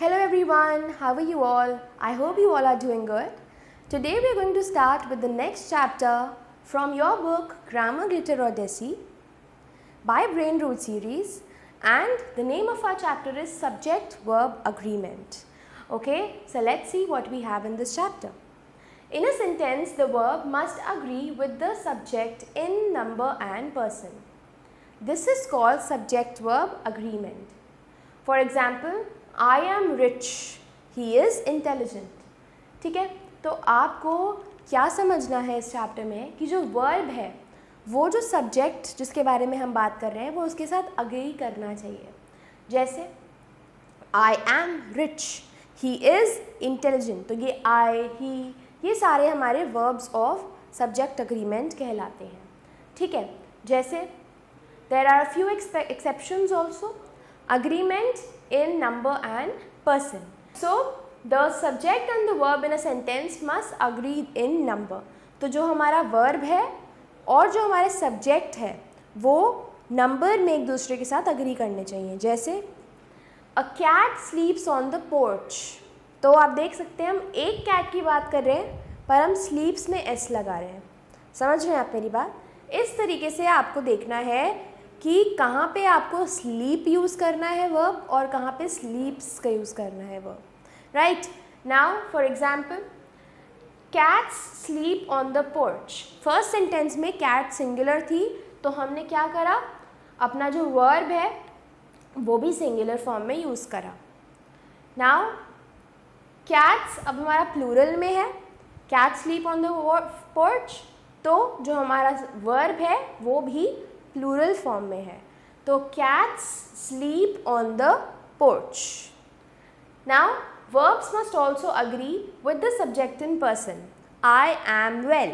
Hello everyone, how are you all? I hope you all are doing good. Today we are going to start with the next chapter from your book Grammar Glitter Odyssey by Brain Root series and the name of our chapter is Subject Verb Agreement. Okay, so let's see what we have in this chapter. In a sentence, the verb must agree with the subject in number and person. This is called subject verb agreement. For example, I am rich he is intelligent ठीक है? तो आपको क्या समझना है इस chapter में कि जो वर्ब है, वो जो सब्जेक्ट जिसके बारे में हम बात कर रहे हैं, वो उसके साथ अग्री करना चाहिए। जैसे I am rich he is intelligent तो ये आई ही ये सारे हमारे वर्ब्स ऑफ़ सब्जेक्ट अग्रीमेंट कहलाते हैं। ठीक है? जैसे there are few exceptions also agreement in number and person so the subject and the verb in a sentence must agree in number तो जो हमारा वर्ब है और जो हमारे सब्जेक्ट है, वो नंबर में एक दूसरे के साथ अग्री करने चाहिए। जैसे a cat sleeps on the porch तो आप देख सकते हैं, हम एक कैट की बात कर रहे हैं, पर हम स्लीप्स में एस लगा रहे हैं। समझ रहे हैं आप मेरी बात? इस तरीके से आपको देखना है कि कहाँ पे आपको स्लीप यूज़ करना है वर्ब और कहाँ पे स्लीप्स का यूज़ करना है verb right now for example cats sleep on the porch first sentence में कैट सिंगुलर थी तो हमने क्या करा? अपना जो वर्ब है, वो भी सिंगुलर फॉर्म में यूज़ करा. नाउ कैट्स अब हमारा प्लूरल में है. Cat sleep on the porch तो जो हमारा वर्ब है, वो भी प्लूरल फॉर्म में है। तो cats sleep on the porch now verbs must also agree with the subject in person I am well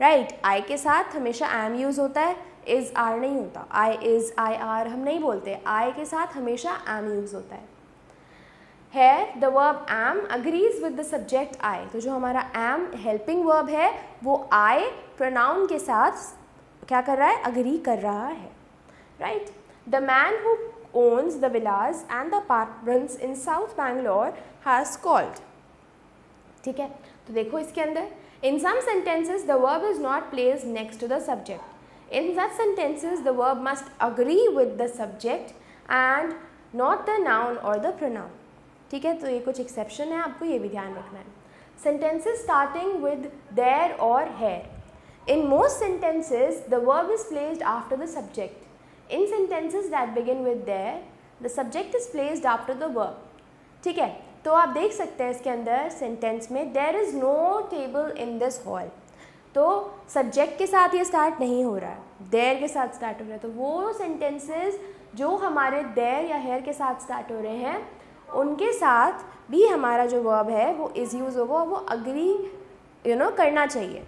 right I के साथ हमेशा एम यूज़ होता है इज़ आर नहीं होता। आई इज़ आई आर हम नहीं बोलते। आई के साथ हमेशा एम यूज़ होता है। है the verb am agrees with the subject I तो जो हमारा एम हेल्पिंग वर्ब है, वो आई प्रोनाउन के साथ क्या कर रहा है? अग्री कर रहा है right the man who owns the village and the apartments in south Bangalore has called ठीक है? तो देखो इसके अंदर। In some sentences the verb is not place next to the subject in that sentences the verb must agree with the subject and not the noun or the pronoun ठीक है? तो ये कुछ एक्सेप्शन है, आपको ये भी ध्यान रखना है। सेंटेंसेज स्टार्टिंग विद देर और here In most sentences the verb is placed after the subject. In sentences that begin with there, the subject is placed after the verb. ठीक है? तो आप देख सकते हैं इसके अंदर सेंटेंस में there is no table in this hall तो सब्जेक्ट के साथ ये स्टार्ट नहीं हो रहा है। देर के साथ स्टार्ट हो रहा है। तो वो सेंटेंसेस जो हमारे देर या हेयर के साथ स्टार्ट हो रहे हैं उनके साथ भी हमारा जो वर्ब है वो इज़ यूज़ होगा वो अग्री यू नो करना चाहिए।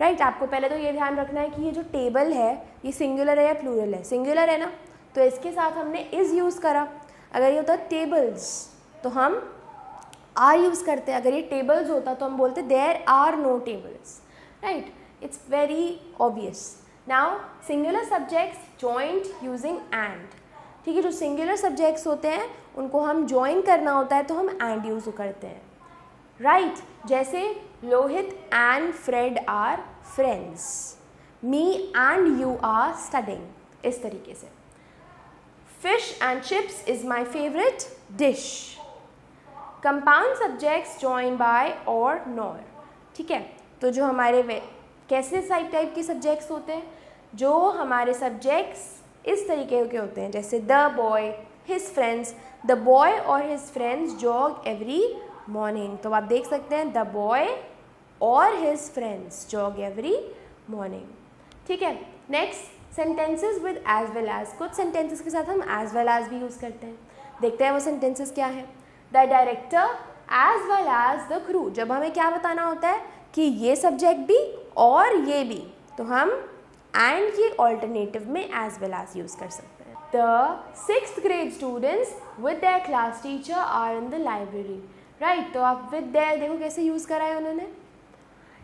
राइट right, आपको पहले तो ये ध्यान रखना है कि ये जो टेबल है ये सिंगुलर है या प्लूरल है? सिंगुलर है ना? तो इसके साथ हमने इज़ यूज़ करा। अगर ये होता टेबल्स तो हम आर यूज़ करते हैं। अगर ये टेबल्स होता तो हम बोलते there are no tables right it's very obvious now singular subjects joint using and ठीक है जो सिंगुलर सब्जेक्ट्स होते हैं उनको हम ज्वाइन करना होता है तो हम एंड यूज़ करते हैं। राइट right, जैसे Lohit and Fred are friends me and you are studying इस तरीके से। Fish and chips is my favourite dish compound subjects join by or nor ठीक है? तो जो हमारे कैसे साइड टाइप के सब्जेक्ट्स होते हैं? जो हमारे सब्जेक्ट्स इस तरीके के होते हैं, जैसे the boy his friends the boy और his friends jog every morning तो आप देख सकते हैं द बॉय और his friends jog every morning ठीक है? Next sentences with as well as कुछ सेंटेंसेस के साथ हम एज वेल एज भी यूज़ करते हैं। देखते हैं वो सेंटेंसेस क्या है। The director as well as the crew जब हमें क्या बताना होता है कि ये सब्जेक्ट भी और ये भी तो हम एंड ये ऑल्टरनेटिव में एज वेल एज यूज़ कर सकते हैं। The six grade students with their class teacher are in the library right तो आप विद देयर देखो कैसे यूज़ करा है उन्होंने।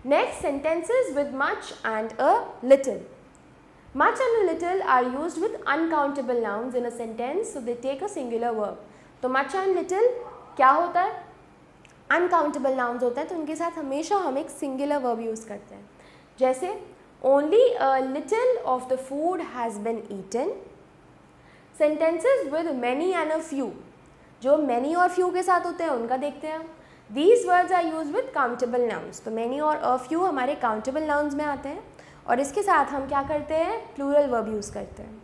Next sentences with much and a little Much and a little are used with uncountable nouns in a sentence, so they take a singular verb. तो much and little क्या होता है? Uncountable nouns होते हैं तो उनके साथ हमेशा हम एक सिंगुलर वर्ब यूज़ करते हैं। जैसे only little of the food has been eaten sentences with many and a few जो मैनी और फ्यू के साथ होते हैं उनका देखते हैं these words are use with countable nouns तो मैनी और अ फ्यू हमारे काउंटेबल नाउन्स में आते हैं और इसके साथ हम क्या करते हैं? प्लूरल वर्ब यूज़ करते हैं।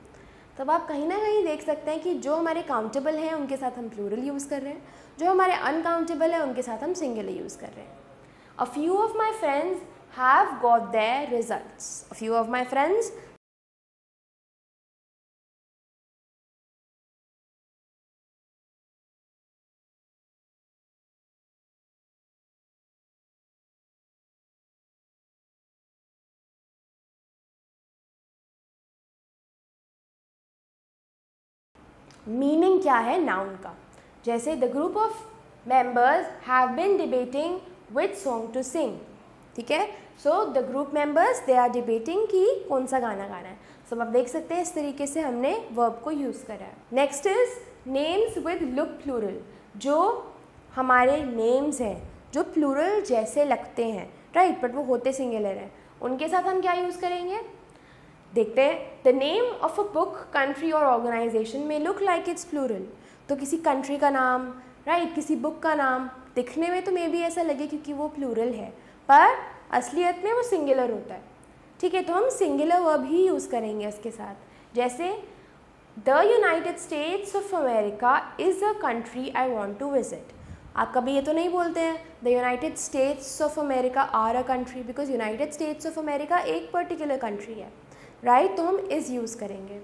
तब आप कहीं ना कहीं देख सकते हैं कि जो हमारे काउंटेबल हैं, उनके साथ हम प्लूरल यूज़ कर रहे हैं। जो हमारे अनकाउंटेबल हैं, उनके साथ हम सिंगल यूज़ कर रहे हैं। A few of my friends have got their result a few of my friends meaning क्या है? नाउन का। जैसे the group of members have been debating which song to sing ठीक है? So the group members they are debating कि कौन सा गाना गाना है। सो so, आप देख सकते हैं इस तरीके से हमने वर्ब को यूज़ करा है। Next is names with look plural जो हमारे नेम्स हैं जो प्लूरल जैसे लगते हैं। Right right? बट वो होते सिंगुलर हैं। उनके साथ हम क्या यूज़ करेंगे? देखते हैं the name of a book country और ऑर्गेनाइजेशन में लुक लाइक इट्स प्लूरल तो किसी कंट्री का नाम राइट right? किसी बुक का नाम, दिखने में तो मे भी ऐसा लगे क्योंकि वो प्लूरल है, पर असलियत में वो सिंगुलर होता है। ठीक है तो हम सिंगुलर वर्ब ही यूज़ करेंगे उसके साथ। जैसे the United States of America is a country I want to visit आप कभी ये तो नहीं बोलते हैं the United States of America are a country because United States of America एक पर्टिकुलर कंट्री है। Right right? तो हम इज़ यूज़ करेंगे।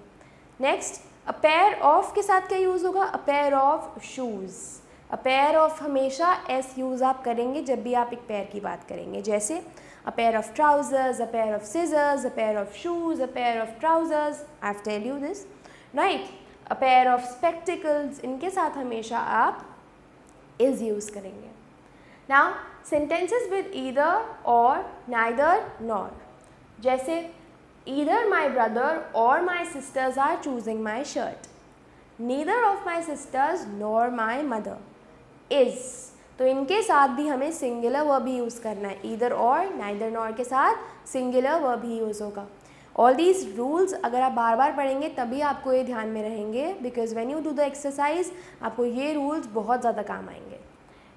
नेक्स्ट अ पेयर ऑफ़ के साथ क्या यूज़ होगा? A pair of shoes a pair of हमेशा एस यूज़ आप करेंगे जब भी आप एक पेयर की बात करेंगे। जैसे a pair of trousers a pair of scissors a pair of shoes a pair of trousers I have tell you this right a pair of spectacles इनके साथ हमेशा आप इज़ यूज़ करेंगे। Now sentences with either or neither nor जैसे either my brother or my sisters are choosing my shirt. Neither of my sisters nor my mother is. तो इनके साथ भी हमें सिंगुलर वर्ब ही यूज़ करना है। इधर और नाइदर नॉर के साथ सिंगुलर वर्ब ही यूज़ होगा। ऑल दीज रूल्स अगर आप बार बार पढ़ेंगे, तभी आपको ये ध्यान में रहेंगे। Because when you do the exercise आपको ये रूल्स बहुत ज़्यादा काम आएँगे।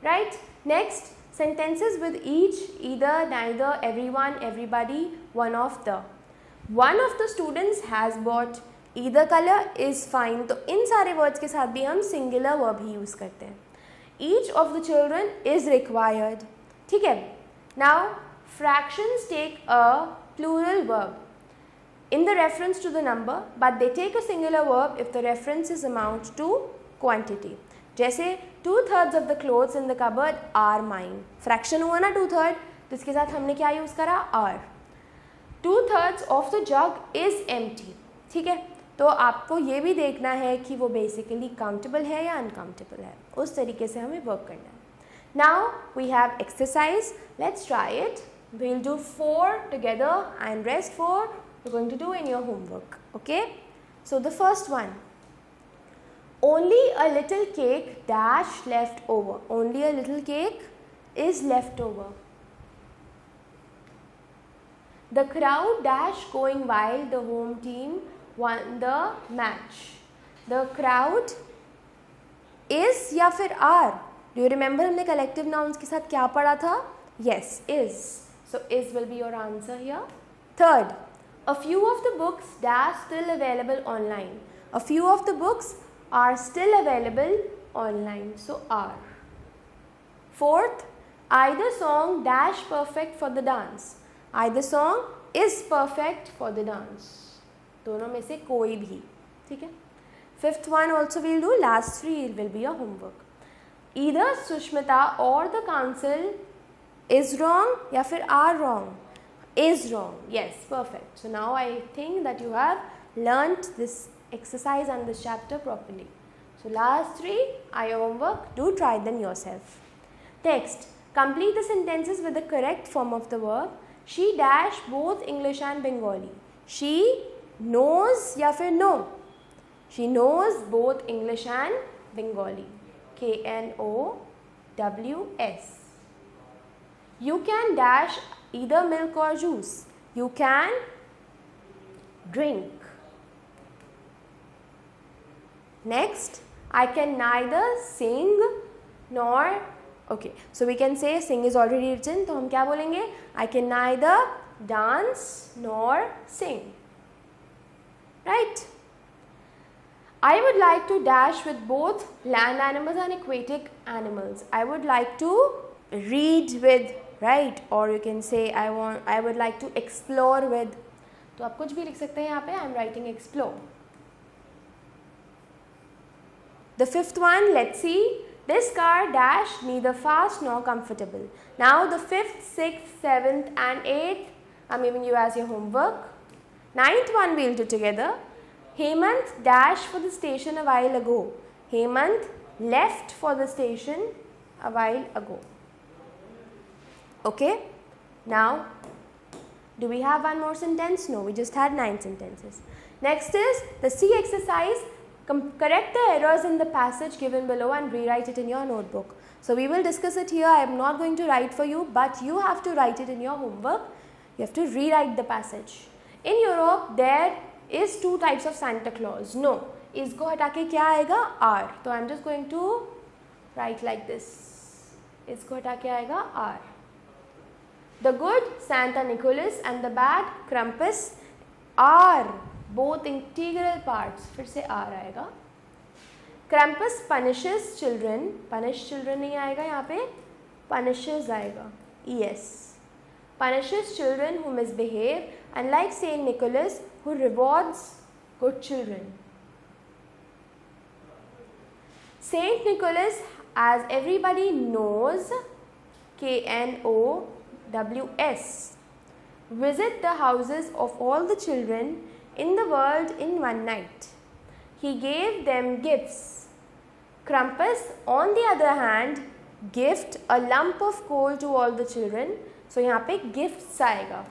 Right next sentences with each either neither every one everybody one of the one of the students has bought either colour is fine तो इन सारे वर्ड्स के साथ भी हम सिंगुलर वर्ब ही यूज़ करते हैं। Each of the children is required ठीक है? Now fractions take a plural verb in the reference to the number, but they take a singular verb if the reference is amount to quantity. जैसे two thirds of the clothes in the cupboard are mine fraction हुआ ना to third तो इसके साथ हमने क्या use करा? Are two thirds of the jug is am ठीक है? तो आपको ये भी देखना है कि वो बेसिकली काउंटेबल है या अनकाउंटेबल है। उस तरीके से हमें वर्क करना है। Now we have exercise let's try it we'll do four together and rest four you going to do in your homework okay so the first one only a little cake dash left over only a little cake is left over The crowd dashed going wild. The home team won the match. The crowd is या फिर are. Do you remember हमने collective nouns के साथ क्या पढ़ा था? Yes, is. So is will be your answer here. Third, a few of the books dash still available online. A few of the books are still available online. So are. Fourth, either song dash perfect for the dance. The song is perfect for the dance दोनों में से कोई भी ठीक है fifth one also will do last three will be a homework either Sushmita और the council is wrong या फिर are wrong is wrong yes perfect so now I think that you have learn this exercise and this chapter properly. So last three are your homework. Do try them yourself. Next, complete the sentences with the correct form of the verb She dash both English and Bengali she knows या फिर no she knows both English and Bengali K N O W S. You can dash either milk or juice. You can drink. Next, I can neither sing nor okay. So we can say sing is already written. तो हम क्या बोलेंगे? I can neither dance nor sing. Right? I would like to dash with both land animals and aquatic animals. I would like to read with right or you can say I want I would like to explore with तो आप कुछ भी लिख सकते हैं यहाँ पे I am writing explore The fifth one, let's see. This car dash neither fast nor comfortable. Now the fifth, sixth, seventh and eighth I'm giving you as your homework. Ninth one we'll do together. Hemant dashed for the station a while ago. Hemant left for the station a while ago. Okay. Now, do we have one more sentence? No, we just had nine sentences. Next is the C exercise. Com correct the errors in the passage given below and rewrite it in your notebook. So, we will discuss it here. I am not going to write for you, but you have to write it in your homework. You have to rewrite the passage. In Europe, there is two types of Santa Claus. No, इसको हटा के क्या आएगा R. तो I'm just going to write like this. इसको हटा के आएगा R. The good Santa Nicholas and the bad Krampus are both integral parts फिर से आ रहा है Krampus punishes children punish children नहीं आएगा यहाँ पे पनिशेस आएगा। Yes punishes children who and like saint Nicholas who rewards good children saint Nicholas as everybody knows K N O W S visit the houses of all the children in the world in one night. He gave them gifts. Krampus, on the other hand, gift a lump of coal to all the children. So यहाँ पे gifts आएगा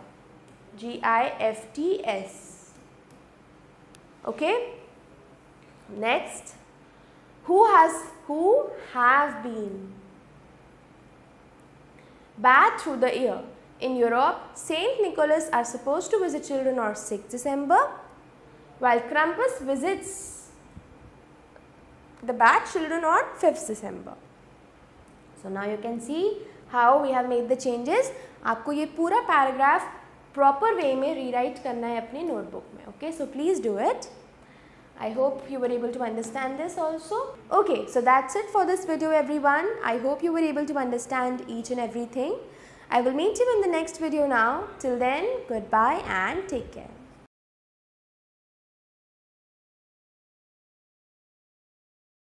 G I F T S. Okay. Next, who has who have been bad through the year. In Europe, Saint Nicholas are supposed to visit children on 6th December, while Krampus visits the bad children on 5th December. So now you can see how we have made the changes. आपको ये पूरा paragraph proper way में rewrite करना है अपनी notebook में. Okay, so please do it. I hope you were able to understand this also. Okay, so that's it for this video everyone. I hope you were able to understand each and everything. I will meet you in the next video now. Till then, goodbye and take care.